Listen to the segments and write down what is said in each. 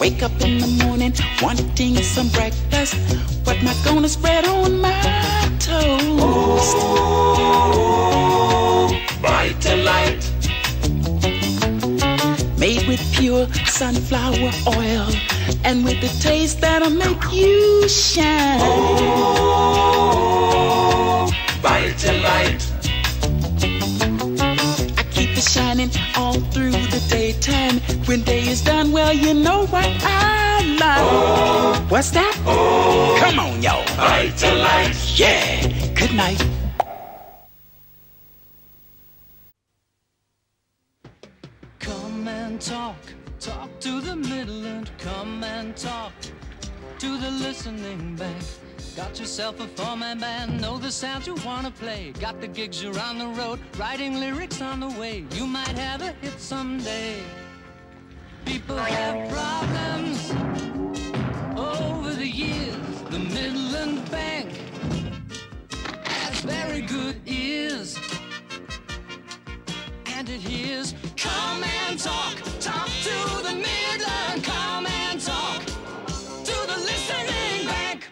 Wake up in the morning wanting some breakfast. What am I gonna spread on my toast? Oh, Vitalite. Made with pure sunflower oil and with the taste that'll make you shine. Oh, Vitalite. I keep it shining all through the daytime. When day is done, well, you know what I like. Oh, What's that? oh, Come on, y'all. Vitalite. Yeah. Good night. Come and talk, talk to the Midland and come and talk to the listening bank. Got yourself a four-man band, know the sounds you wanna play. Got the gigs you're on the road, writing lyrics on the way. You might have a hit someday. People have problems over the years. The Midland Bank has very good ears and it hears come and talk talk to the midland come and talk to the listening bank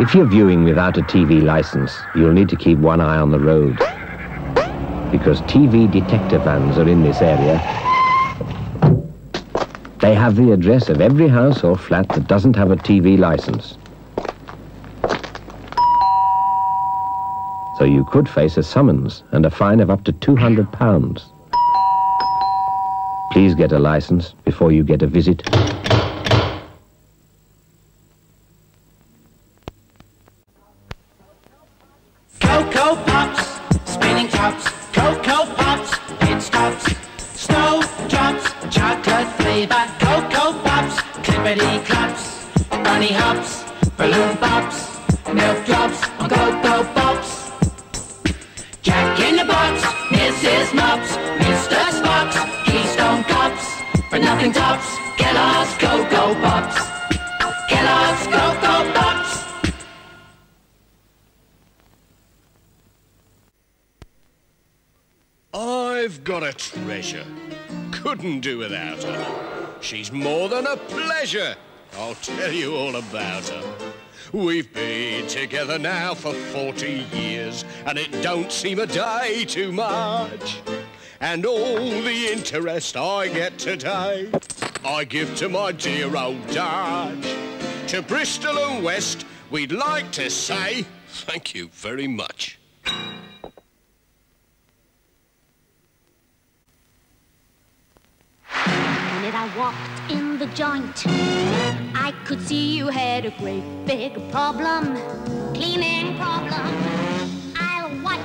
If you're viewing without a TV license, you'll need to keep one eye on the road. Because TV detector vans are in this area. They have the address of every house or flat that doesn't have a TV license. So you could face a summons and a fine of up to £200. Please get a license before you get a visit. Chocolate flavor, Cocoa Pops, clippity clops, bunny hops, balloon pops, milk drops, on Cocoa Pops. Jack in the box, Mrs. Mops, Mr. Spox, Keystone Cops, for nothing tops, Kellogg's Cocoa Pops. Kellogg's Cocoa Pops. I've got a treasure. Couldn't do without her. She's more than a pleasure. I'll tell you all about her. We've been together now for 40 years, and it don't seem a day too much. And all the interest I get today, I give to my dear old Dutch. To Bristol and West, we'd like to say thank you very much. I walked in the joint, I could see you had a great big problem, cleaning problem. I'll wipe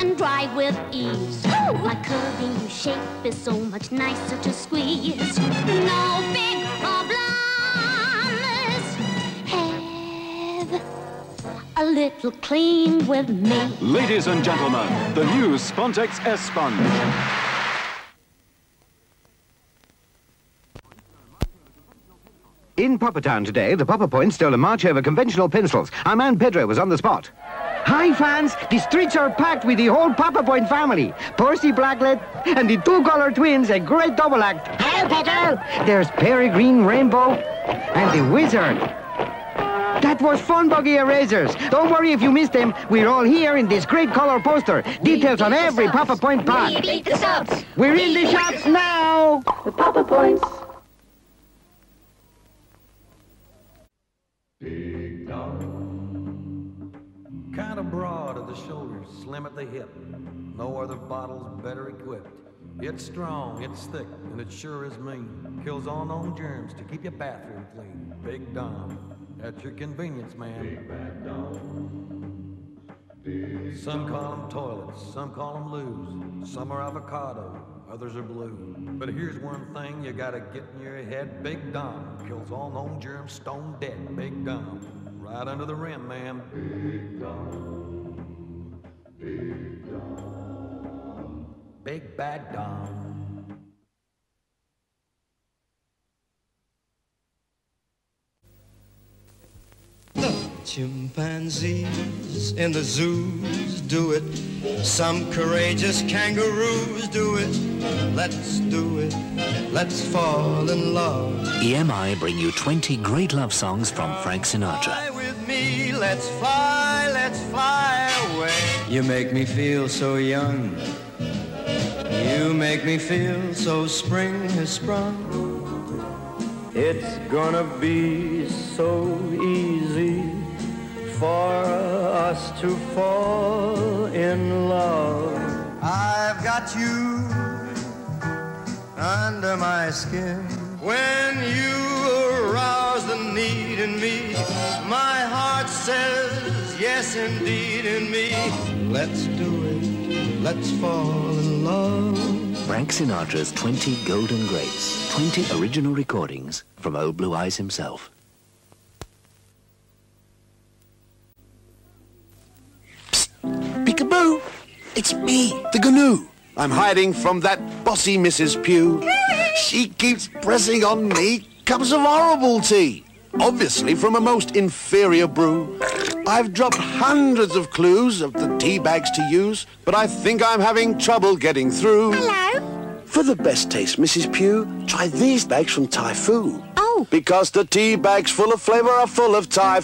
and dry with ease. My curvy shape is so much nicer to squeeze. No big problems. Have a little clean with me. Ladies and gentlemen, the new Spontex S Sponge. In Poppertown today, the Popper Point stole a march over conventional pencils. Our man Pedro was on the spot. Hi, fans. The streets are packed with the whole Popper Point family. Percy Blacklet and the two-color twins, a great double act. Hello, Pedro. There's Peregrine Rainbow and the Wizard. That was Fun Buggy Erasers. Don't worry if you missed them. We're all here in this great color poster. Details on every Popper Point part. Beat the subs. We're in the shops now. The Papa Points. Big Dom. Kind of broad at the shoulders, slim at the hip. No other bottle's better equipped. It's strong, it's thick, and it sure is mean. Kills all known germs to keep your bathroom clean. Big Dom. At your convenience, man. Big Bad Dom. Big Some call them toilets, some call them loos. Some are avocado, others are blue. But here's one thing you gotta get in your head. Big Dom kills all known germs stone dead. Big Dom. Right under the rim, man. Big Dom. Big Dom. Big Bad Dom. Chimpanzees in the zoos do it. Some courageous kangaroos do it. Let's do it. Let's fall in love. EMI bring you 20 great love songs from Frank Sinatra. Fly with me, let's fly, let's fly away. You make me feel so young. You make me feel so spring has sprung. It's gonna be so easy for us to fall in love. I've got you under my skin. When you arouse the need in me, my heart says yes indeed in me. Let's do it. Let's fall in love. Frank Sinatra's 20 Golden Greats. 20 original recordings from Old Blue Eyes himself. It's me, the GNU. I'm hiding from that bossy Mrs. Pugh. She keeps pressing on me cups of horrible tea. Obviously from a most inferior brew. I've dropped hundreds of clues of the tea bags to use, but I think I'm having trouble getting through. Hello? For the best taste, Mrs. Pugh, try these bags from Fu. Oh. Because the tea bags full of flavor are full of Thai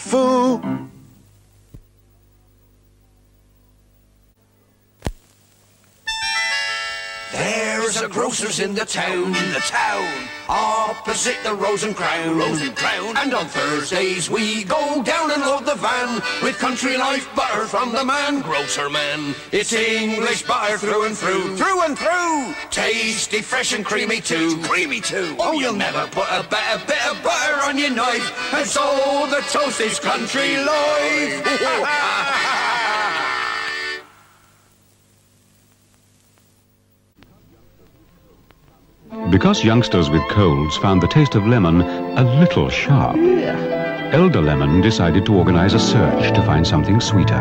a grocer's in the town, In the town, opposite the Rose and Crown, Rose and Crown. And on Thursdays we go down and load the van with country life butter from the man, grocer man. It's English butter through and through, through and through. Tasty, fresh and creamy too, creamy too. Oh, you'll never put a better bit of butter on your knife. And so the toast is country life. Because youngsters with colds found the taste of lemon a little sharp, Elder Lemon decided to organize a search to find something sweeter.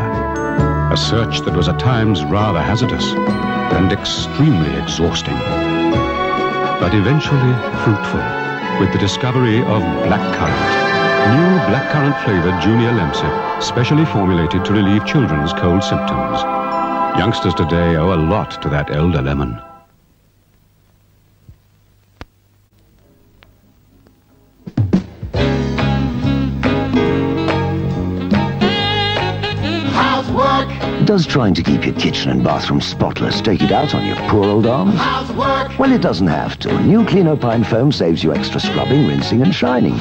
A search that was at times rather hazardous and extremely exhausting, but eventually fruitful with the discovery of blackcurrant. New blackcurrant flavored Junior Lemsip, specially formulated to relieve children's cold symptoms. Youngsters today owe a lot to that Elder Lemon. Trying to keep your kitchen and bathroom spotless take it out on your poor old arms? Well, it doesn't have to. New Cleanopine foam saves you extra scrubbing, rinsing and shining.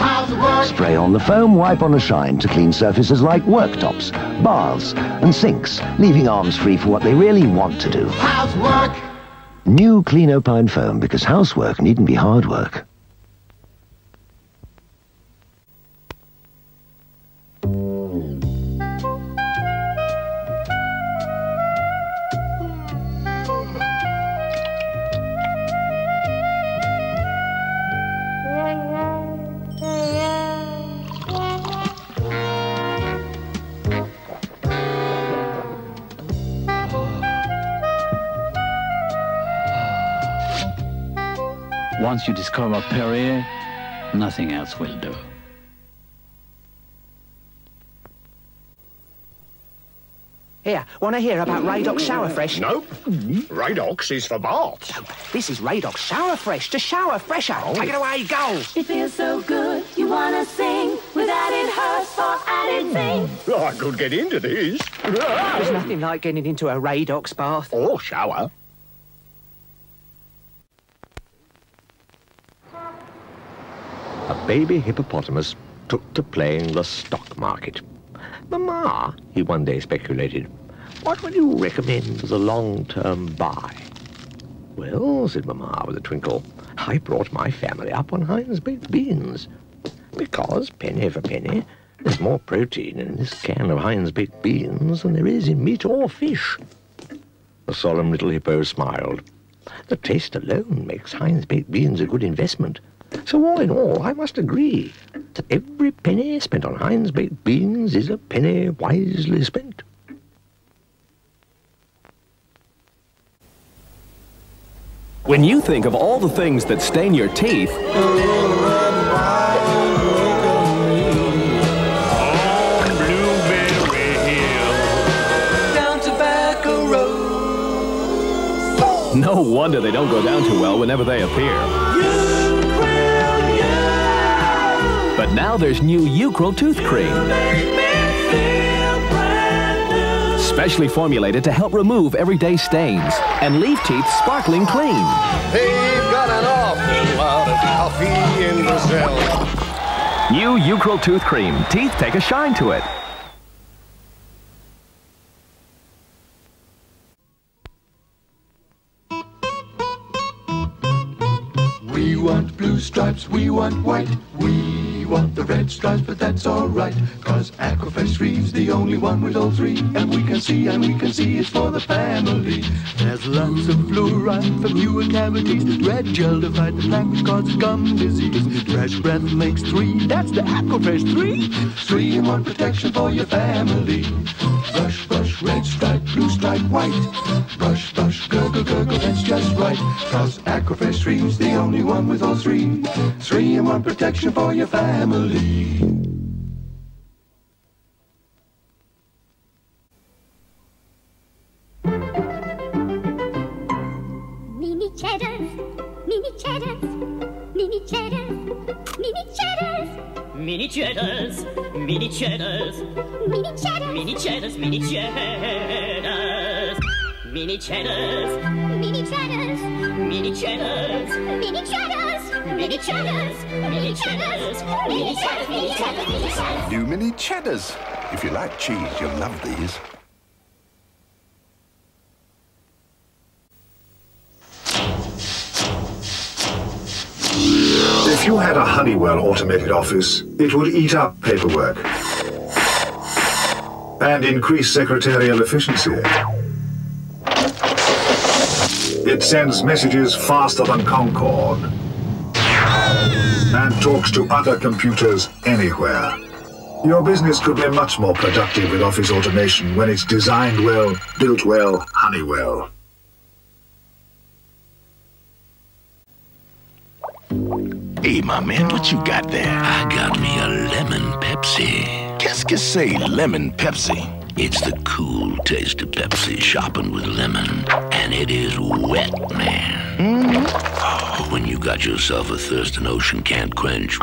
Spray on the foam, wipe on a shine to clean surfaces like worktops, baths and sinks, leaving arms free for what they really want to do. housework. New Cleanopine foam because housework needn't be hard work. Once you discover Perrier, nothing else will do. Here, want to hear about Radox Shower mm-hmm. Fresh? Nope. Mm-hmm. Radox is for baths. This is Radox Shower Fresh to shower fresher. Oh. Take it away, go. It feels so good, you wanna sing with added hurts for added hmm. thing. Oh, I could get into this. There's nothing like getting into a Radox bath. Or shower. A baby hippopotamus took to playing the stock market. Mamma, he one day speculated, what would you recommend as a long-term buy? Well, said Mamma with a twinkle, I brought my family up on Heinz baked beans. Because, penny for penny, there's more protein in this can of Heinz baked beans than there is in meat or fish. The solemn little hippo smiled. The taste alone makes Heinz baked beans a good investment. So all in all, I must agree that every penny spent on Heinz baked beans is a penny wisely spent. When you think of all the things that stain your teeth, No wonder they don't go down too well whenever they appear. But now there's new Eucryl tooth cream. Specially formulated to help remove everyday stains and leave teeth sparkling clean. They've got an awful lot of coffee in Brazil. New Eucryl tooth cream. Teeth take a shine to it. We want blue stripes, we want white, we want the red stripes, but that's alright. Cause Aquafresh Reeves the only one with all three. And we can see, and we can see it's for the family. There's lots of fluoride for fewer cavities. Red gel to fight the plaque which causes gum disease. Fresh breath makes three, that's the Aquafresh 3. Three in one protection for your family. Brush, red stripe, blue stripe, white. Brush, brush, gurgle, gurgle, that's just right. Cause Aquafresh Reeves the only one with all three. Three in one protection for your family. Mini cheddars, mini cheddars, mini cheddars, mini cheddars, Mini cheddars, mini cheddars, mini cheddars, mini cheddars, mini cheddars, mini cheddars, mini cheddars, mini cheddars, mini cheddars, mini cheddars, mini cheddars, mini cheddars, mini cheddars, mini cheddars. New mini cheddars. If you like cheese, you'll love these. Had a Honeywell automated office, it would eat up paperwork and increase secretarial efficiency. It sends messages faster than Concorde and talks to other computers anywhere. Your business could be much more productive with office automation when it's designed well, built well, Honeywell. Hey, my man, what you got there? I got me a lemon Pepsi. Qu'est-ce que c'est, lemon Pepsi? It's the cool taste of Pepsi shopping with lemon. And it is wet, man. Oh, when you got yourself a thirst an ocean can't quench.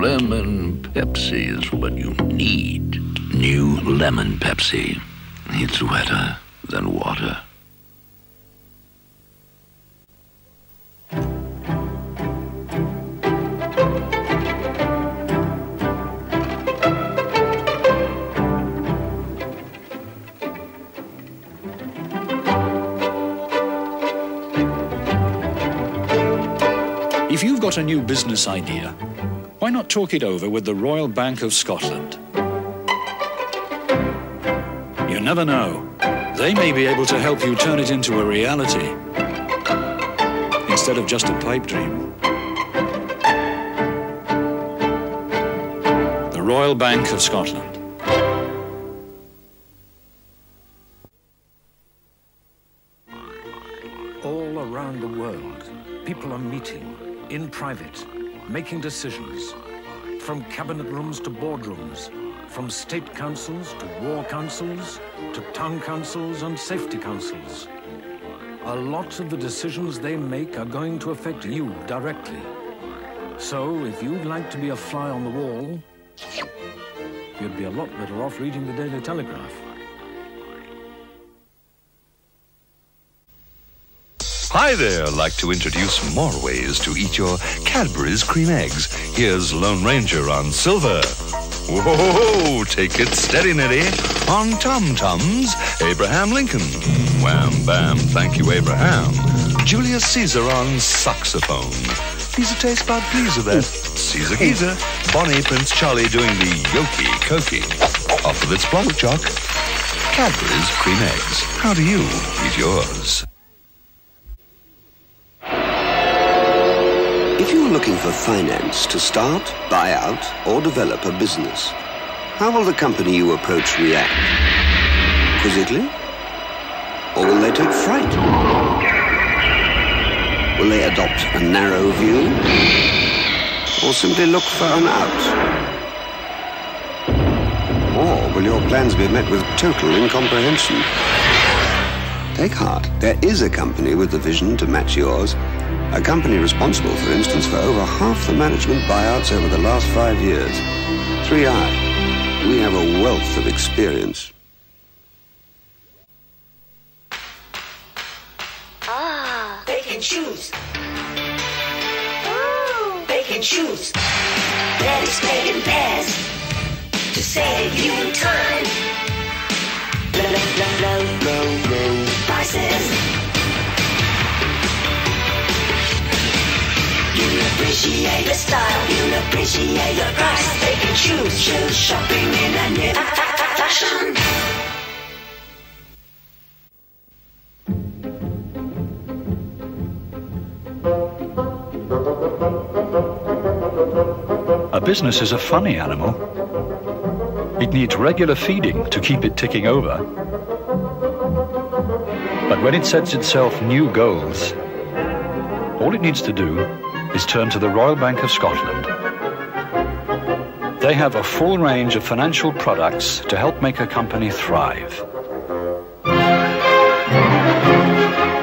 Lemon Pepsi is what you need. New lemon Pepsi. It's wetter than water. Got a new business idea, why not talk it over with the Royal Bank of Scotland? You never know. They may be able to help you turn it into a reality instead of just a pipe dream. The Royal Bank of Scotland. All around the world, people are meeting in private, making decisions. From cabinet rooms to boardrooms, from state councils to war councils, to town councils and safety councils. A lot of the decisions they make are going to affect you directly. So, if you'd like to be a fly on the wall, you'd be a lot better off reading the Daily Telegraph. Hi there, like to introduce more ways to eat your Cadbury's cream eggs. Here's Lone Ranger on Silver. Whoa, take it steady, Nettie. On Tom Tums, Abraham Lincoln. Wham, bam, thank you, Abraham. Julius Caesar on saxophone. He's a taste bud pleaser there. Caesar Geezer. Bonnie Prince Charlie doing the yoki koki. Off with its block jock. Cadbury's cream eggs. How do you eat yours? If you're looking for finance to start, buy out, or develop a business, how will the company you approach react? Quizzically? Or will they take fright? Will they adopt a narrow view? Or simply look for an out? Or will your plans be met with total incomprehension? Take heart. There is a company with the vision to match yours. A company responsible, for instance, for over half the management buyouts over the last five years. 3i. We have a wealth of experience. Ah, bacon shoes. Ooh, bacon shoes. Lettuce made in pairs to save you time. Low, low, low, low, low prices. Appreciate the style, you'll appreciate the price. Bacon shoes, shoes shopping in a new fashion. A business is a funny animal. It needs regular feeding to keep it ticking over. But when it sets itself new goals, all it needs to do is turned to the Royal Bank of Scotland. They have a full range of financial products to help make a company thrive.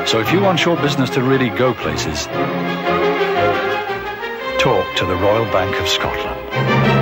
So if you want your business to really go places, talk to the Royal Bank of Scotland.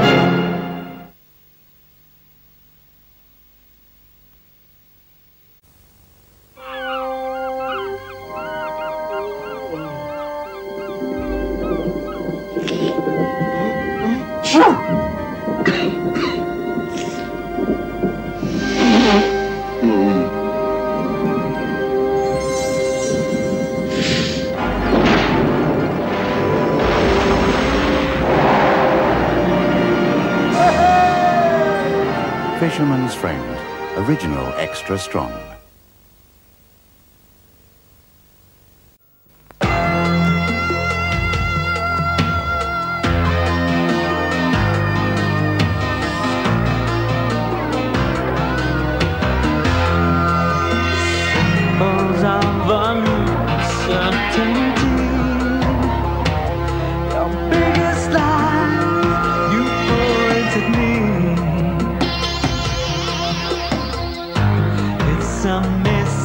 Extra Strong.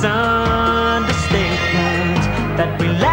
Misunderstatement that we lack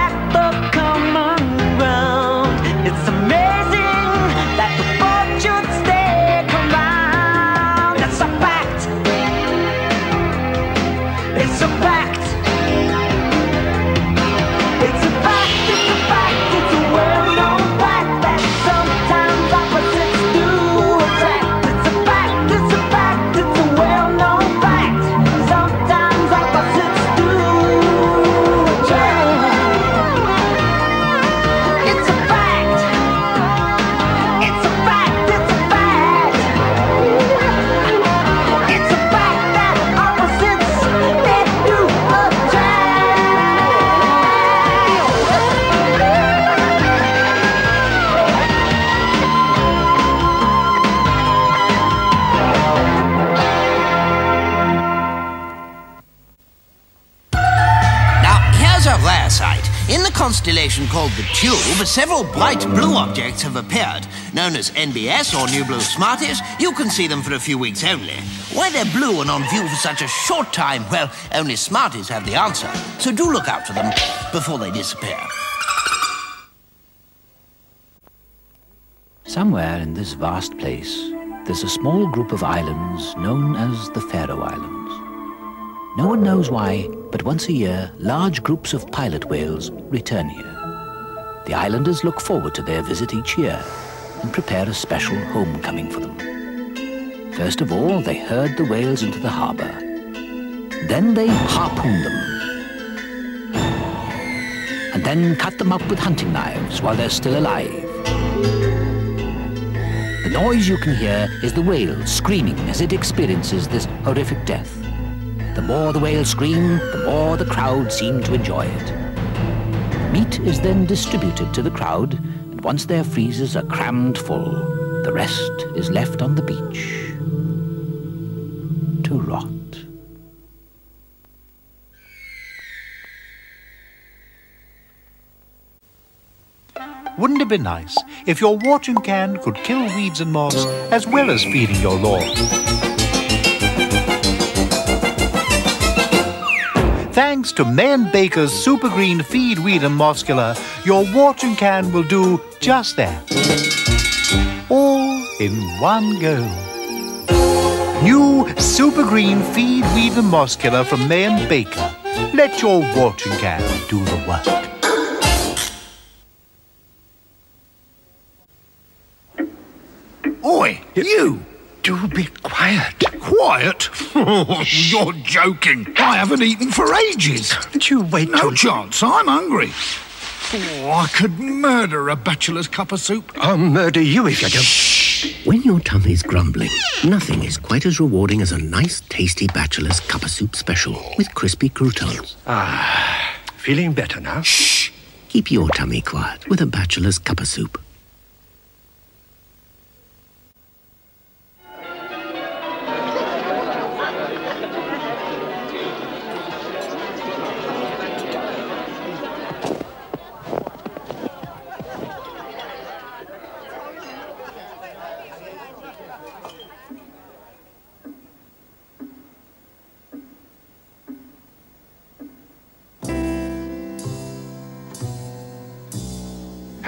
a sight. In the constellation called the Tube, several bright blue objects have appeared. Known as NBS or New Blue Smarties, you can see them for a few weeks only. Why they're blue and on view for such a short time, well, only Smarties have the answer. So do look out for them before they disappear. Somewhere in this vast place, there's a small group of islands known as the Faroe Islands. No one knows why, but once a year, large groups of pilot whales return here. The islanders look forward to their visit each year and prepare a special homecoming for them. First of all, they herd the whales into the harbor. Then they harpoon them. And then cut them up with hunting knives while they're still alive. The noise you can hear is the whale screaming as it experiences this horrific death. The more the whales scream, the more the crowd seem to enjoy it. Meat is then distributed to the crowd, and once their freezers are crammed full, the rest is left on the beach to rot. Wouldn't it be nice if your watering can could kill weeds and moths as well as feeding your lawn? Thanks to May & Baker's Super Green Feed Weed and Mosskiller, your watering can will do just that. All in one go. New Super Green Feed Weed and Mosskiller from Mayan Baker. Let your watering can do the work. Oi, you! Do be quiet. Quiet? You're joking. I haven't eaten for ages. Did you wait No chance. I'm hungry. Oh, I could murder a bachelor's cup of soup. I'll murder you if you don't. When your tummy's grumbling, nothing is quite as rewarding as a nice, tasty bachelor's cup of soup special with crispy croutons. Ah, feeling better now? Shh! Keep your tummy quiet with a bachelor's cup of soup.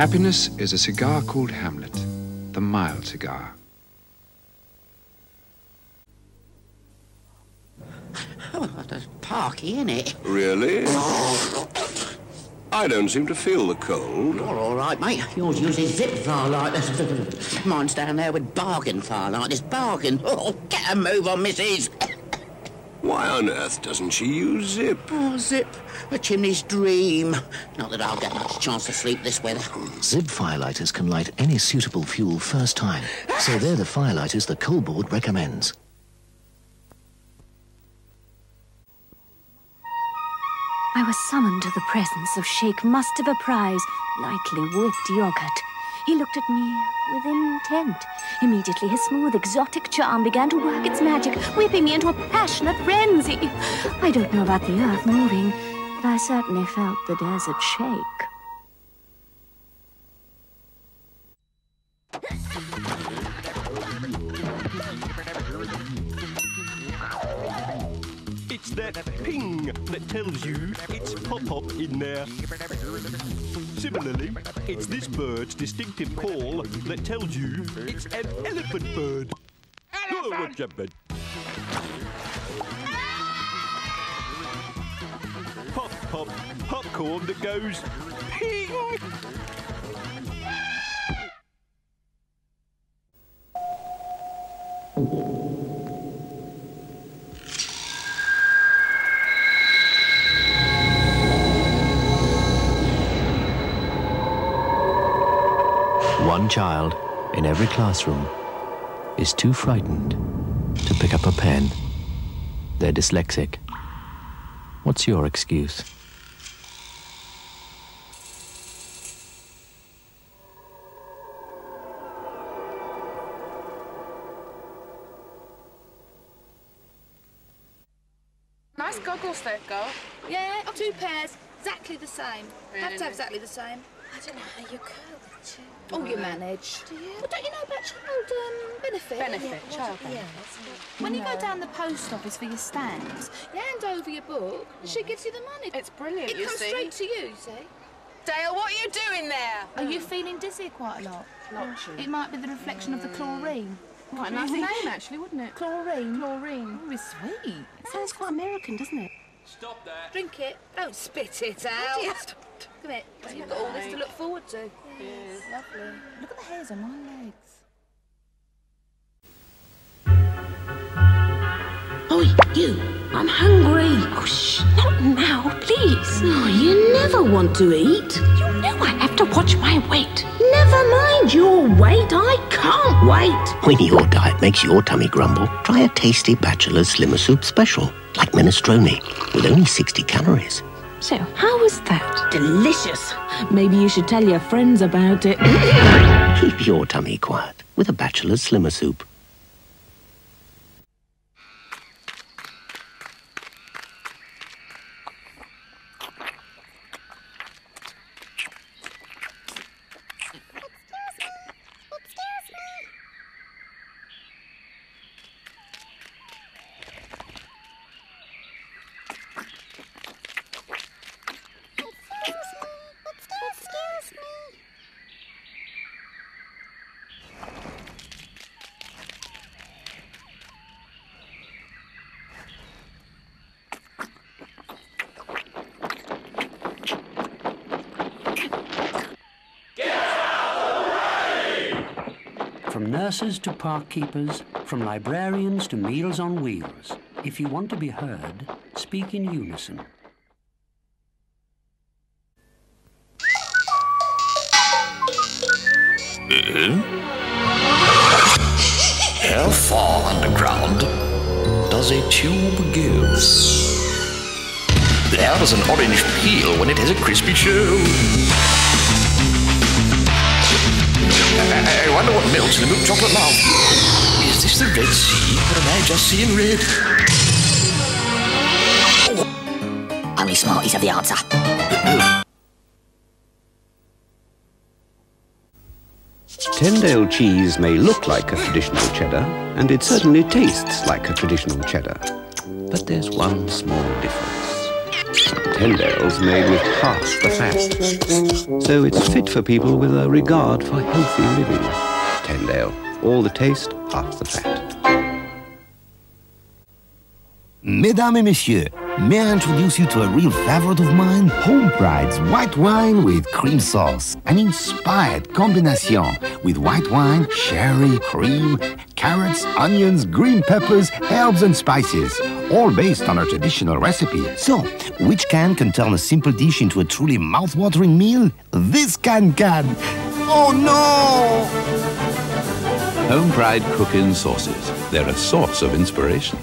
Happiness is a cigar called Hamlet, the mild cigar. Oh, that's parky, isn't it? Really? I don't seem to feel the cold. You're all right, mate. Yours uses zip firelight. Mine's down there with bargain firelight. This bargain. Oh, get a move on, missus. Why on earth doesn't she use zip? Oh, zip. A chimney's dream. Not that I'll get much chance to sleep this weather. Zip firelighters can light any suitable fuel first time, so they're the firelighters the coal board recommends. I was summoned to the presence of Sheikh Mustafa Prize, lightly whipped yogurt. He looked at me with intent. Immediately, his smooth, exotic charm began to work its magic, whipping me into a passionate frenzy. I don't know about the earth moving, but I certainly felt the desert shake. That ping that tells you it's pop-up in there. Similarly, it's this bird's distinctive call that tells you it's an elephant bird. Oh, what's up, bud? Ah! Pop, pop, popcorn that goes ping! Child in every classroom is too frightened to pick up a pen. They're dyslexic. What's your excuse? Nice goggles though, girl. Yeah, two pairs, same. Have to have exactly the same. I don't know how you curl the two. Oh, you manage. Do you? Well, don't you know about child um, benefit? Benefit, What- child yeah. benefit. When you go down the post office for your stamps, you hand over your book, she gives you the money. It's brilliant, It you comes see. straight to you, you see? Dale, what are you doing there? Are you feeling dizzy quite a lot? It might be the reflection of the chlorine. Quite a nice name, actually, wouldn't it? Chlorine. Chlorine. Oh, it's sweet. It sounds quite American, doesn't it? Stop that. Drink it. Don't spit it out. Come here. You've got all this to look forward to. Yes. Lovely. Look at the hairs on my legs. Oi, you! I'm hungry. Oh, shh, not now, please. Oh, you never want to eat. You know I have to watch my weight. Never mind your weight. I can't wait. When your diet makes your tummy grumble, try a tasty Bachelor's Slimmer Soup special, like minestrone, with only 60 calories. So, how was that? Delicious. Maybe you should tell your friends about it. Keep your tummy quiet with a Bachelor's Slimmer Soup. Nurses to park keepers, from librarians to meals on wheels. If you want to be heard, speak in unison. How far underground does a tube go? How does an orange peel when it has a crispy shell? I wonder what melts in a milk chocolate love. Is this the Red Sea, or am I just seeing red? Only Smarties have the answer. Tendale cheese may look like a traditional cheddar, and it certainly tastes like a traditional cheddar. But there's one small difference. Tendale's made with half the fat, so it's fit for people with a regard for healthy living. Tendale, all the taste, half the fat. Mesdames et messieurs, may I introduce you to a real favorite of mine? Home Pride's white wine with cream sauce. An inspired combination with white wine, sherry, cream, carrots, onions, green peppers, herbs and spices. All based on our traditional recipe. So, which can can turn a simple dish into a truly mouth-watering meal? This can can. Oh no! Home Pride cook-in sauces. They're a source of inspiration.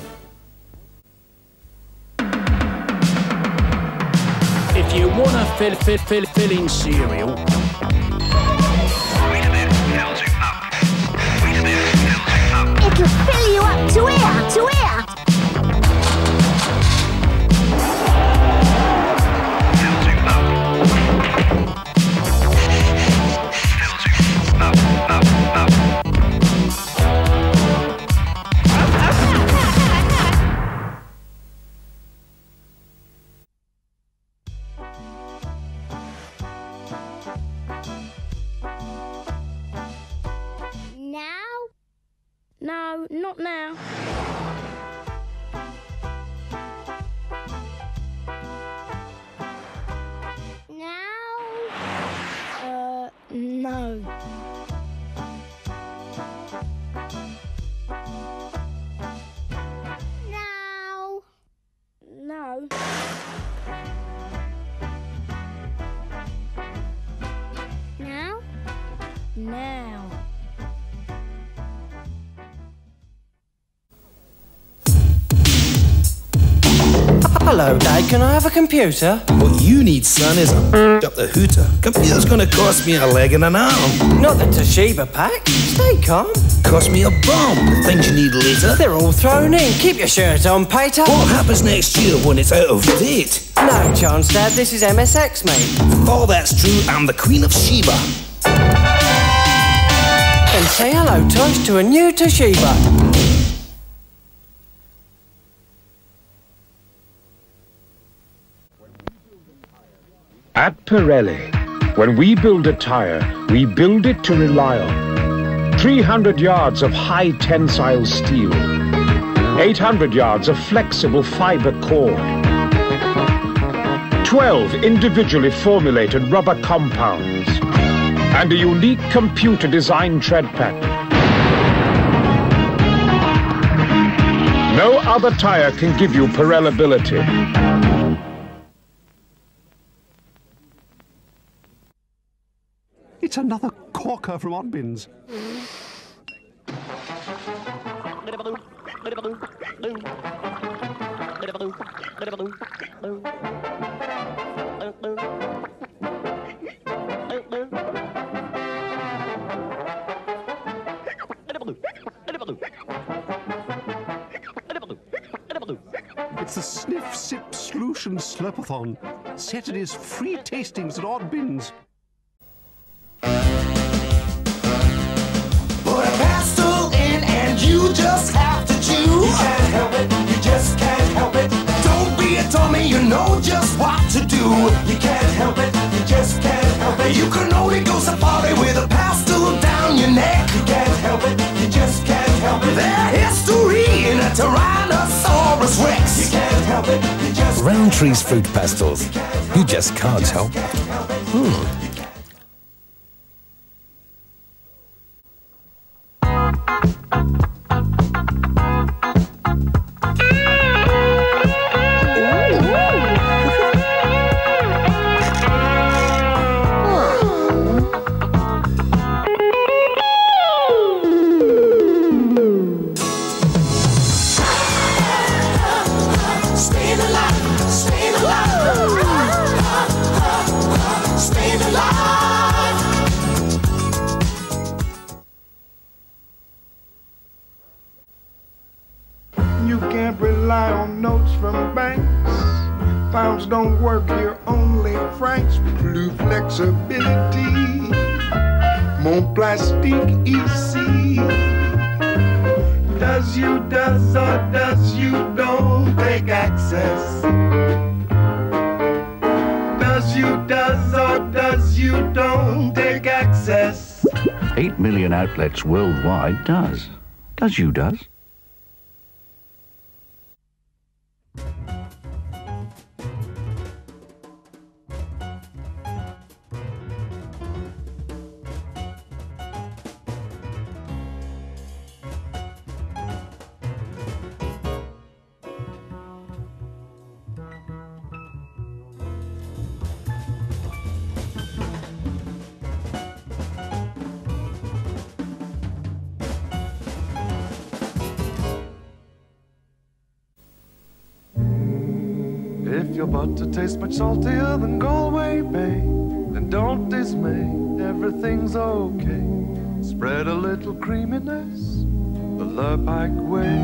You want to fill, fill, fill, fill in cereal, It'll fill you up to ear, to ear. No. Hello, Dad. Can I have a computer? What you need, son, is a up the hooter. Computer's gonna cost me a leg and an arm. Not the Toshiba pack. Stay calm. Cost me a bomb. The things you need later. They're all thrown in. Keep your shirt on, Peter. What happens next year when it's out of date? No chance, Dad. This is MSX, mate. If all that's true, I'm the Queen of Sheba. And say hello, Tosh, to a new Toshiba. At Pirelli, when we build a tire, we build it to rely on. 300 yards of high tensile steel, 800 yards of flexible fiber cord, 12 individually formulated rubber compounds, and a unique computer designed tread pattern. No other tire can give you Pirellibility. Another corker from Oddbins. It's the Sniff Sip Solution Slurpathon. Saturday's free tastings at Oddbins. Put Their history in a Tyrannosaurus Rex. You can't help it, you just Rowntree's fruit pastilles. You just can't help. Hmm. You can't rely on notes from banks. Pounds don't work here, only francs. Plus flexibility. Mon plastique ici. Does you, does or does you don't take access? Does you, does or does you don't take access? 8 million outlets worldwide does. Does you does? If your butter tastes much saltier than Galway Bay, then don't dismay, everything's okay. Spread a little creaminess the Lurpak way.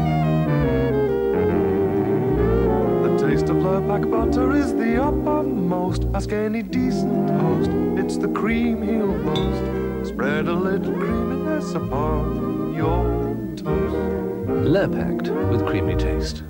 The taste of Lurpak butter is the uppermost. Ask any decent host, it's the cream he'll boast. Spread a little creaminess upon your toast. Lurpacked with creamy taste.